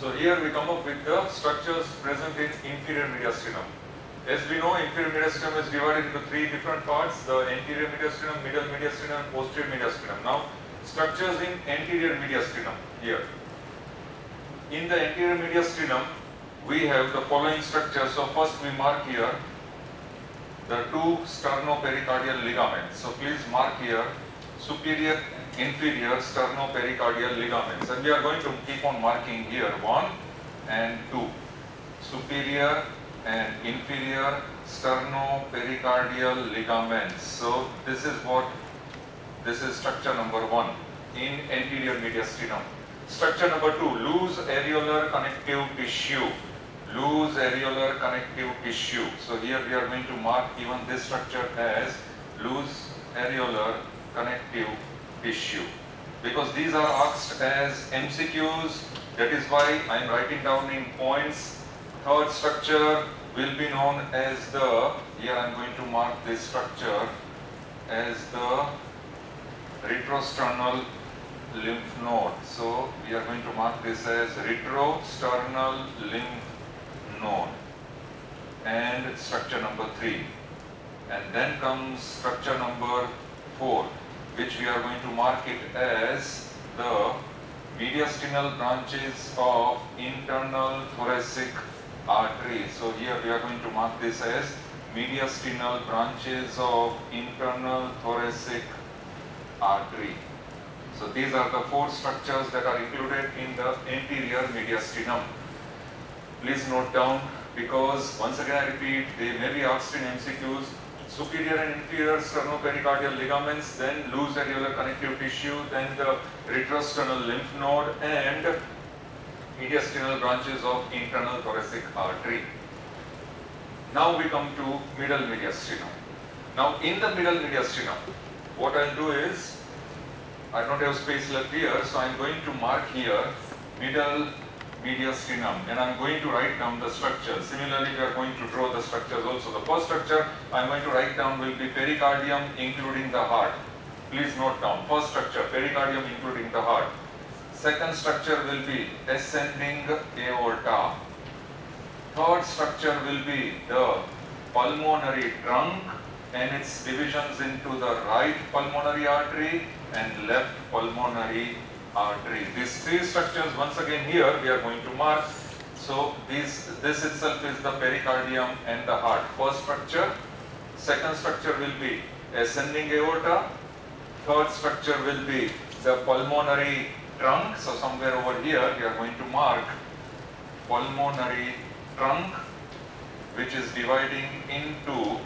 So here we come up with the structures present in inferior mediastinum. As we know, inferior mediastinum is divided into three different parts, the anterior mediastinum, middle mediastinum and posterior mediastinum. Now, structures in anterior mediastinum here. In the anterior mediastinum, we have the following structures. So first we mark here the two sternopericardial ligaments. So please mark here superior inferior sternopericardial ligaments and we are going to keep on marking here. 1 and 2 superior and inferior sternopericardial ligaments so this is what this is structure number 1 in anterior mediastinum. Structure number 2 loose areolar connective tissue. Loose areolar connective tissue. So here we are going to mark even this structure as loose areolar connective tissue because these are asked as MCQs that is why I am writing down in points. Third structure will be known as the here I am going to mark this structure as the retrosternal lymph node. So we are going to mark this as retrosternal lymph node. And structure number 3 and then comes structure number 4 which we are going to mark it as the mediastinal branches of internal thoracic artery. So here we are going to mark this as mediastinal branches of internal thoracic artery. So these are the four structures that are included in the anterior mediastinum. Please note down because once again I repeat, they may be asked in MCQs superior and inferior sternopericardial ligaments, then loose areolar connective tissue, then the retrosternal lymph node and mediastinal branches of internal thoracic artery. Now we come to middle mediastinum. Now in the middle mediastinum, what I'll do is, I don't have space left here, so I'm going to mark here middle mediastinum and I'm going to write down the structure. Similarly, we are going to draw the structures also. The first structure I'm going to write down will be pericardium including the heart. Please note down. First structure, pericardium including the heart. Second structure will be ascending aorta. Third structure will be the pulmonary trunk and its divisions into the right pulmonary artery and left pulmonary artery. These three structures once again here we are going to mark. So these, this itself is the pericardium and the heart. First structure, second structure will be ascending aorta, third structure will be the pulmonary trunk. So somewhere over here we are going to mark pulmonary trunk which is dividing into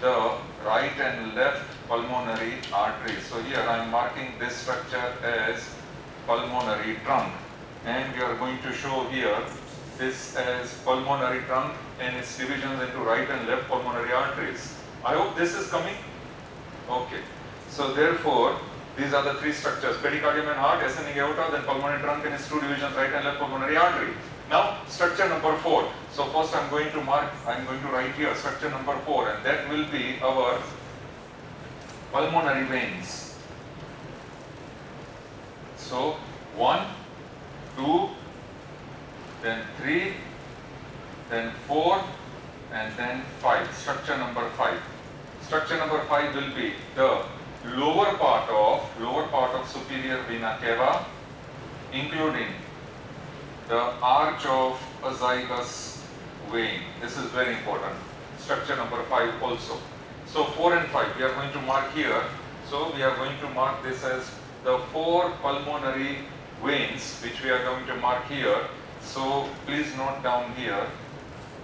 the right and left pulmonary arteries. So here I am marking this structure as pulmonary trunk and we are going to show here this as pulmonary trunk and its divisions into right and left pulmonary arteries. I hope this is coming. Okay. So therefore, these are the three structures, pericardium and heart, ascending aorta, then pulmonary trunk and its two divisions, right and left pulmonary artery. Now, structure number four. So first I'm going to mark, I'm going to write here structure number four and that will be our pulmonary veins. So, one, two, then three, then four, and then five. Structure number five. Structure number five will be the lower part of lower part of superior vena cava, including the arch of azygos vein. This is very important. Structure number five also. So 4 and 5 we are going to mark here. So we are going to mark this as the four pulmonary veins which we are going to mark here. So please note down here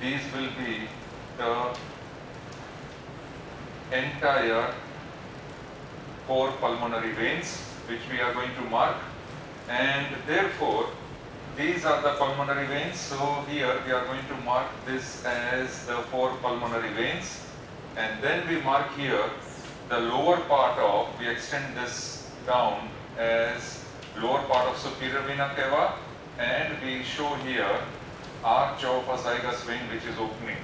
these will be the entire four pulmonary veins which we are going to mark and therefore these are the pulmonary veins so here we are going to mark this as the four pulmonary veins and then we mark here the lower part of, we extend this down as lower part of superior vena cava and we show here arch of azygos vein which is opening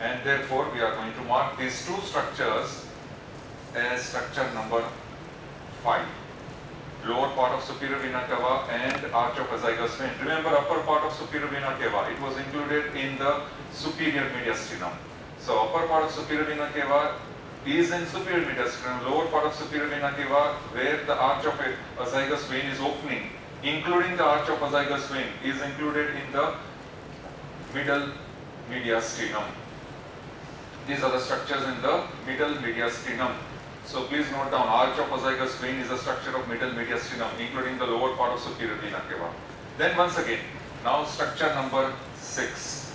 and therefore we are going to mark these two structures as structure number 5. lower part of superior vena cava and arch of azygos vein. Remember upper part of superior vena cava, it was included in the superior mediastinum. So upper part of superior vena cava is in superior mediastinum, lower part of superior vena cava where the arch of azygos vein is opening, including the arch of azygos vein is included in the middle mediastinum. These are the structures in the middle mediastinum. So please note down, arch of azygos vein is a structure of middle mediastinum, including the lower part of superior vena cava. Then once again, now structure number 6,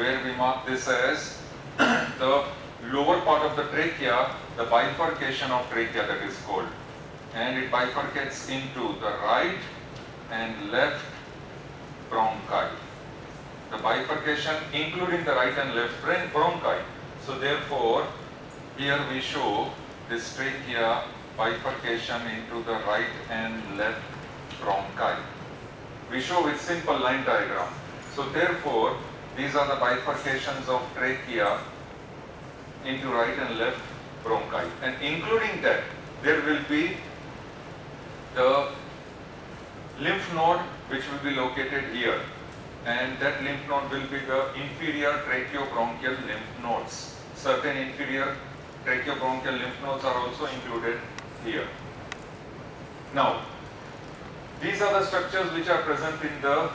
where we mark this as the lower part of the trachea, the bifurcation of trachea that is called. And it bifurcates into the right and left bronchi. The bifurcation including the right and left bronchi. So therefore, here we show this trachea bifurcation into the right and left bronchi. We show with simple line diagram. So therefore, these are the bifurcations of trachea into right and left bronchi. And including that, there will be the lymph node which will be located here. And that lymph node will be the inferior tracheobronchial lymph nodes. Certain inferior tracheobronchial lymph nodes are also included here. Now, these are the structures which are present in the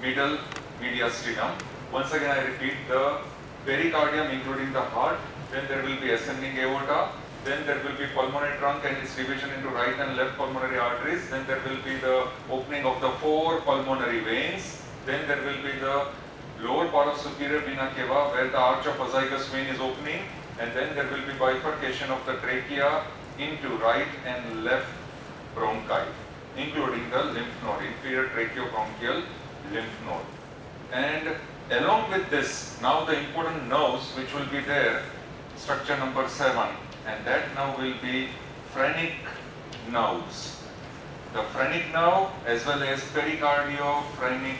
middle mediastinum. Once again I repeat the pericardium including the heart, then there will be ascending aorta, then there will be pulmonary trunk and its division into right and left pulmonary arteries, then there will be the opening of the four pulmonary veins, then there will be the lower part of superior vena cava where the arch of azygous vein is opening, and then there will be bifurcation of the trachea into right and left bronchi, including the lymph node, inferior tracheobronchial lymph node. And along with this, now the important nerves which will be there, structure number 7, and that now will be phrenic nerves. The phrenic nerve as well as pericardio-phrenic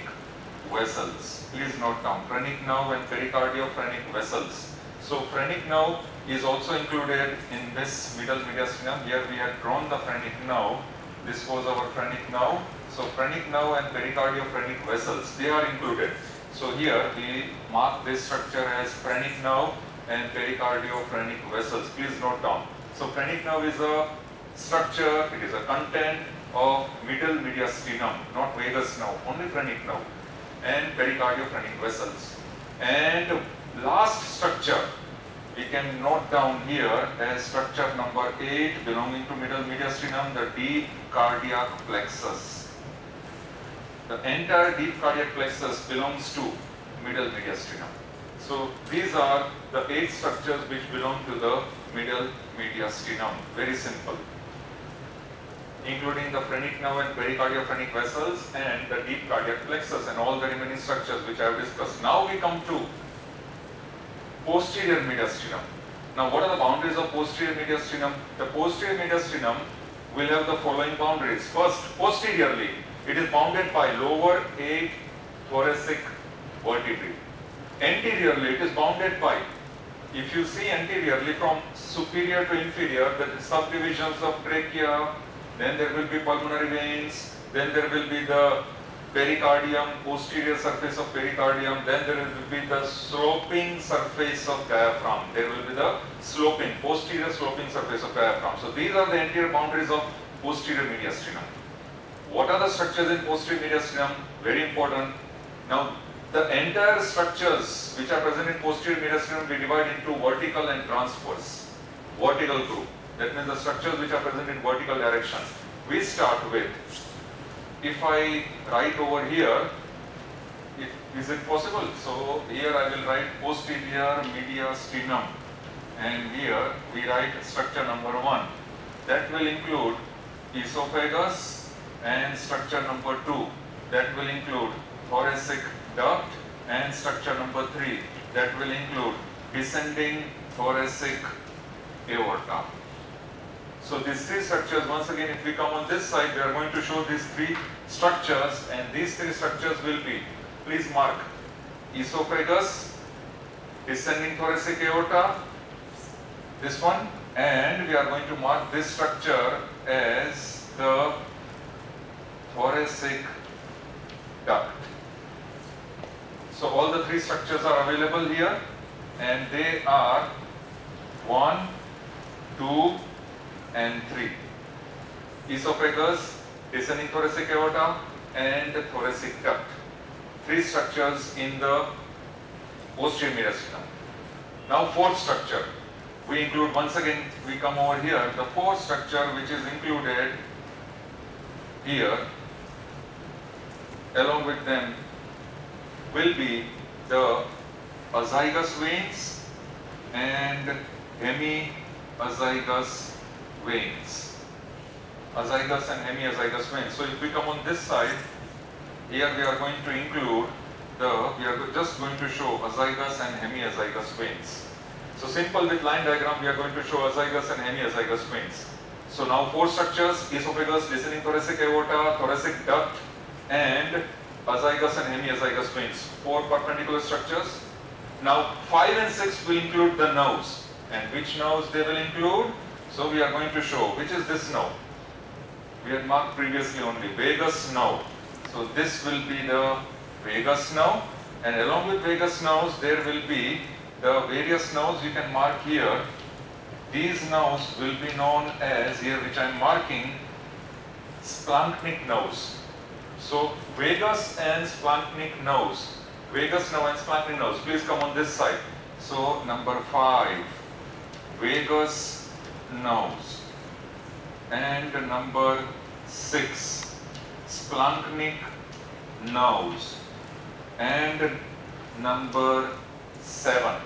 vessels. Please note down, phrenic nerve and pericardio-phrenic vessels. So phrenic nerve is also included in this middle mediastinum. Here we have drawn the phrenic nerve. This was our phrenic nerve. So phrenic nerve and pericardio-phrenic vessels, they are included. So here we mark this structure as phrenic nerve and pericardio-phrenic vessels. Please note down. So phrenic nerve is a structure, it is a content of middle mediastinum, not vagus nerve, only phrenic nerve and pericardio-phrenic vessels. And last structure we can note down here as structure number 8 belonging to middle mediastinum, the deep cardiac plexus. The entire deep cardiac plexus belongs to middle mediastinum. So these are the eight structures which belong to the middle mediastinum. Very simple. Including the phrenic nerve and pericardiophrenic vessels and the deep cardiac plexus and all the remaining structures which I have discussed. Now we come to posterior mediastinum. Now what are the boundaries of posterior mediastinum? The posterior mediastinum will have the following boundaries. First, posteriorly, it is bounded by lower eight thoracic vertebrae. Anteriorly, it is bounded by, if you see anteriorly from superior to inferior, the subdivisions of trachea, then there will be pulmonary veins, then there will be the pericardium, posterior surface of pericardium, then there will be the sloping surface of diaphragm. There will be the sloping, posterior sloping surface of diaphragm. So these are the anterior boundaries of posterior mediastinum. What are the structures in posterior mediastinum? Very important. Now, the entire structures which are present in posterior mediastinum we divide into vertical and transverse. Vertical group. That means the structures which are present in vertical direction. We start with if I write over here, it possible? So here I will write posterior mediastinum and here we write structure number one. That will include esophagus and structure number two. That will include thoracic duct and structure number three. That will include descending thoracic aorta. So these three structures, once again, if we come on this side, we are going to show these three structures and these three structures will be, please mark, esophagus, descending thoracic aorta, this one, and we are going to mark this structure as the thoracic duct. So all the three structures are available here and they are 1, 2 and 3. Esophagus, descending thoracic aorta and thoracic duct. Three structures in the posterior mediastinum. Now fourth structure. We include once again, we come over here, the fourth structure which is included here along with them will be the azygous veins and hemiazygous veins. Azygous and hemiazygous veins. So if we come on this side, here we are going to include the, we are just going to show azygous and hemiazygous veins. So simple with line diagram, we are going to show azygous and hemiazygous veins. So now four structures, esophagus, descending thoracic aorta, thoracic duct, and azygous and hemiazygous veins. Four perpendicular structures. Now 5 and 6 will include the nerves. And which nerves they will include? So we are going to show, which is this nerve? We had marked previously only, vagus nerve. So this will be the vagus nerve and along with vagus nerves there will be the various nerves you can mark here. These nerves will be known as here which I am marking splanchnic nerves. So Vagus and Splanchnic knows. Vagus now and Splanchnic knows. Please come on this side. So number five, Vagus knows. And number six, Splanchnic knows. And number seven,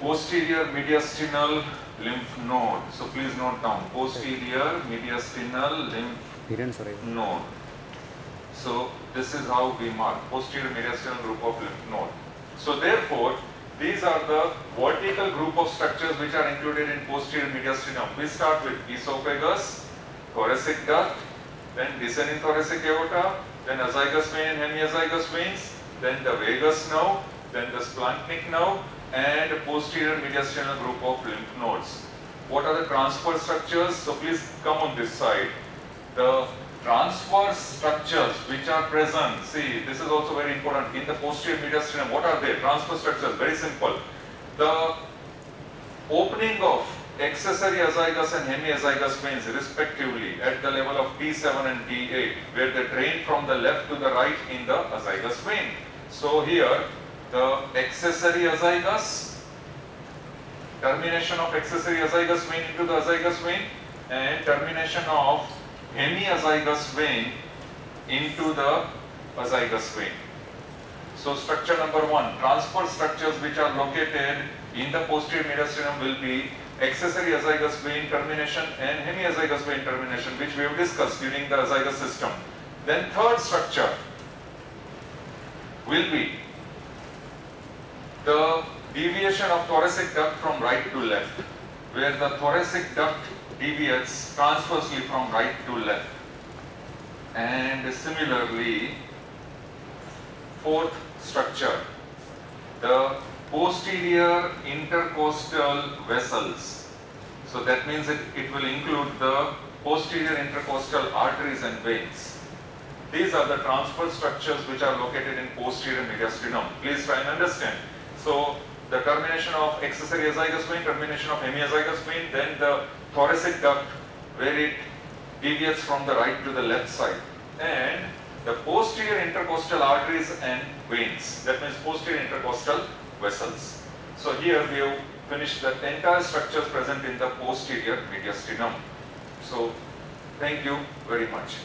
posterior mediastinal lymph node. So please note down, posterior mediastinal lymph node. So this is how we mark posterior mediastinal group of lymph node. So therefore, these are the vertical group of structures which are included in posterior mediastinum. We start with esophagus, thoracic duct, then descending thoracic aorta, then azygous vein and hemiazygous veins, then the vagus nerve, then the splanchnic nerve, and posterior mediastinal group of lymph nodes. What are the transverse structures? So please come on this side the transverse structures which are present, see this is also very important in the posterior mediastinum, what are they? Transverse structures, very simple. The opening of accessory azygous and hemiazygous veins respectively at the level of T7 and T8 where they drain from the left to the right in the azygous vein. So here the accessory azygous termination of accessory azygous vein into the azygous vein and termination of hemiazygous vein into the azygous vein. So structure number one, transverse structures which are located in the posterior mediastinum will be accessory azygous vein termination and hemiazygous vein termination which we have discussed during the azygous system. Then third structure will be the deviation of thoracic duct from right to left where the thoracic duct deviates transversely from right to left. And similarly, fourth structure, the posterior intercostal vessels. So that means it, it will include the posterior intercostal arteries and veins. These are the transverse structures which are located in posterior mediastinum. Please try and understand. So the termination of accessory azygous vein, termination of hemiazygous vein, then the thoracic duct where it deviates from the right to the left side and the posterior intercostal arteries and veins that means posterior intercostal vessels. So here we have finished the entire structures present in the posterior mediastinum. So thank you very much.